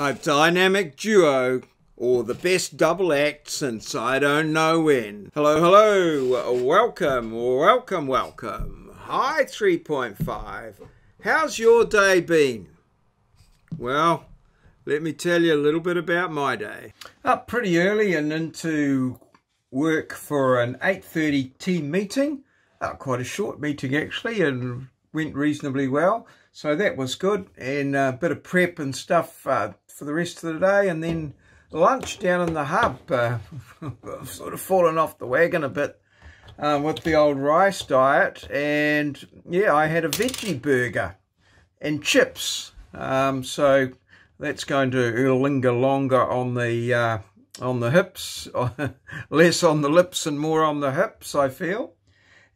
A dynamic duo, or the best double act since I don't know when. Hello, hello, welcome, welcome, welcome. Hi, 3.5. How's your day been? Well, let me tell you a little bit about my day. Up pretty early and into work for an 8.30 team meeting. Uh, quite a short meeting actually and went reasonably well. So that was good and a bit of prep and stuff uh, for the rest of the day and then lunch down in the hub. Uh, I've sort of fallen off the wagon a bit uh, with the old rice diet and yeah I had a veggie burger and chips um, so that's going to linger longer on the uh, on the hips less on the lips and more on the hips I feel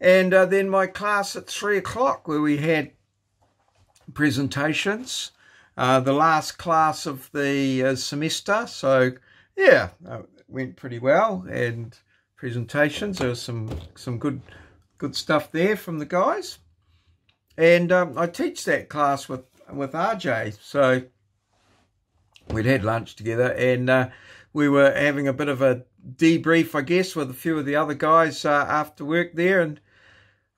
and uh, then my class at three o'clock where we had presentations uh, the last class of the uh, semester. So yeah, uh, went pretty well and presentations. There was some some good good stuff there from the guys, and um, I teach that class with with Ajay. So we'd had lunch together and uh, we were having a bit of a debrief, I guess, with a few of the other guys uh, after work there, and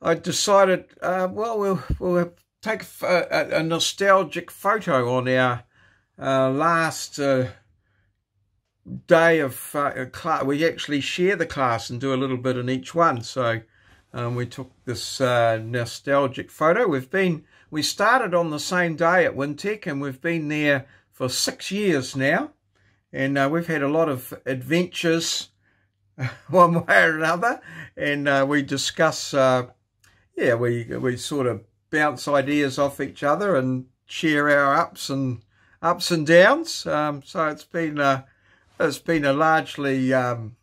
I decided, uh, well, we'll we'll take a, a, nostalgic photo on our uh, last uh, day of uh, class. We actually share the class and do a little bit in each one. So um, we took this uh, nostalgic photo. We've been we started on the same day at Wintec and we've been there for six years now. And uh, we've had a lot of adventures one way or another. And we discuss, yeah, we, we sort of bounce ideas off each other and share our ups and ups and downs. Um, so it's been a, it's been a largely um,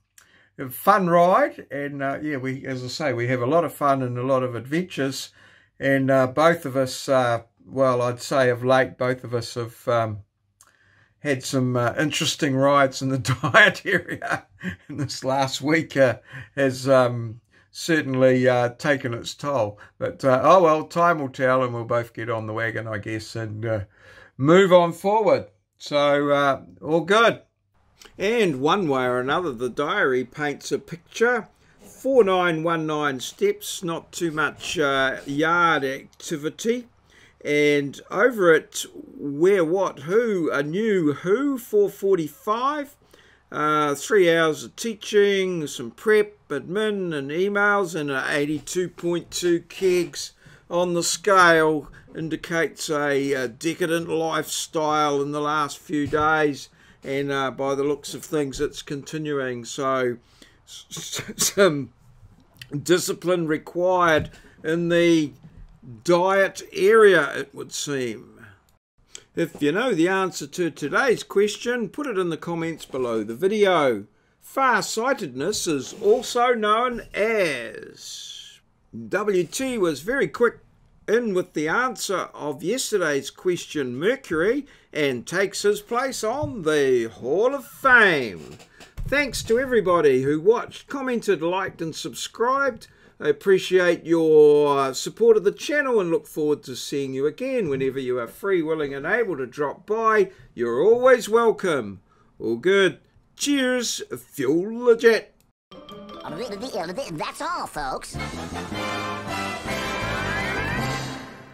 fun ride, and uh, yeah, we as I say, we have a lot of fun and a lot of adventures, and uh, both of us, uh, well, I'd say of late, both of us have. Um, had some uh, interesting rides in the diet area this last week uh, has um, certainly uh, taken its toll. But uh, oh well, time will tell, and we'll both get on the wagon, I guess, and uh, move on forward. So uh, all good. And one way or another, the diary paints a picture. 4919 steps, not too much uh, yard activity. And over at Where What Who, a new Who 445 uh, three hours of teaching, some prep, admin, and emails, and an 82.2 kegs on the scale indicates a, a, decadent lifestyle in the last few days. And uh, by the looks of things, it's continuing. So, some discipline required in the diet area, it would seem. If you know the answer to today's question, put it in the comments below the video. Far-sightedness is also known as... WT was very quick in with the answer of yesterday's question, Mercury, and takes his place on the Hall of Fame. Thanks to everybody who watched, commented, liked and subscribed. I appreciate your uh, support of the channel and look forward to seeing you again whenever you are free, willing and able to drop by. You're always welcome. All good. Cheers. Fuel legit. That's all, folks.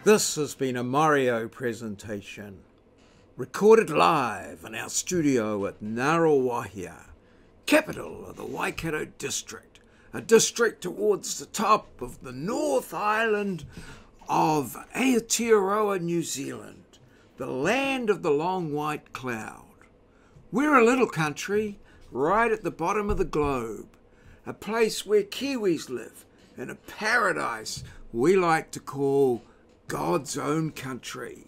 This has been a Maurieo presentation, recorded live in our studio at Ngaruawahia, capital of the Waikato district a district towards the top of the North Island of Aotearoa, New Zealand, the land of the long white cloud. We're a little country right at the bottom of the globe, a place where Kiwis live, in a paradise we like to call God's own country.